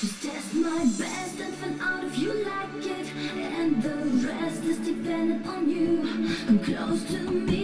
Just test my best and find out if you like it. And the rest is dependent on you. Come close to me